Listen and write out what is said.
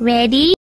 Ready?